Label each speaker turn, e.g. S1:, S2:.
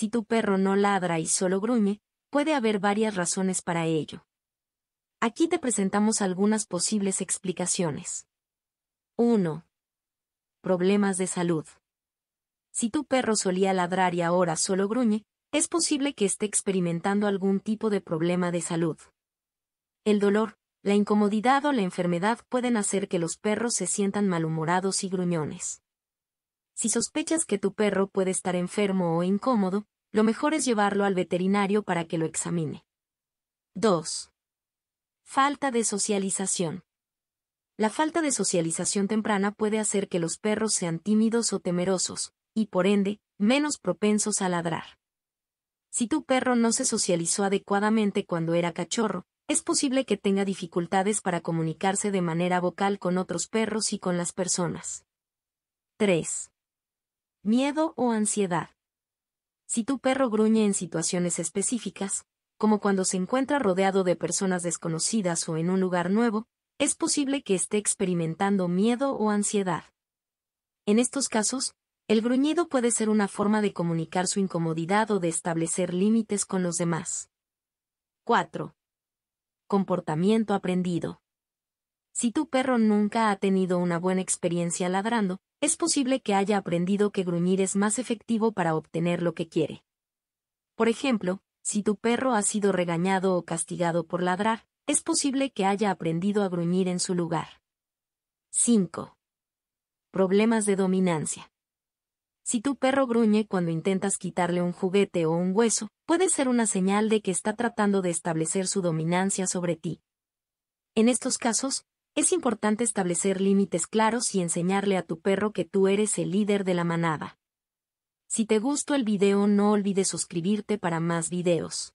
S1: Si tu perro no ladra y solo gruñe, puede haber varias razones para ello. Aquí te presentamos algunas posibles explicaciones. 1. Problemas de salud. Si tu perro solía ladrar y ahora solo gruñe, es posible que esté experimentando algún tipo de problema de salud. El dolor, la incomodidad o la enfermedad pueden hacer que los perros se sientan malhumorados y gruñones. Si sospechas que tu perro puede estar enfermo o incómodo, lo mejor es llevarlo al veterinario para que lo examine. 2. Falta de socialización. La falta de socialización temprana puede hacer que los perros sean tímidos o temerosos, y por ende, menos propensos a ladrar. Si tu perro no se socializó adecuadamente cuando era cachorro, es posible que tenga dificultades para comunicarse de manera vocal con otros perros y con las personas. 3. Miedo o ansiedad. Si tu perro gruñe en situaciones específicas, como cuando se encuentra rodeado de personas desconocidas o en un lugar nuevo, es posible que esté experimentando miedo o ansiedad. En estos casos, el gruñido puede ser una forma de comunicar su incomodidad o de establecer límites con los demás. 4. Comportamiento aprendido. Si tu perro nunca ha tenido una buena experiencia ladrando, es posible que haya aprendido que gruñir es más efectivo para obtener lo que quiere. Por ejemplo, si tu perro ha sido regañado o castigado por ladrar, es posible que haya aprendido a gruñir en su lugar. 5. Problemas de dominancia. Si tu perro gruñe cuando intentas quitarle un juguete o un hueso, puede ser una señal de que está tratando de establecer su dominancia sobre ti. En estos casos, es importante establecer límites claros y enseñarle a tu perro que tú eres el líder de la manada. Si te gustó el video no olvides suscribirte para más videos.